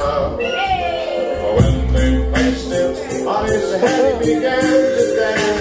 flower. When they placed it on his head, he began to dance.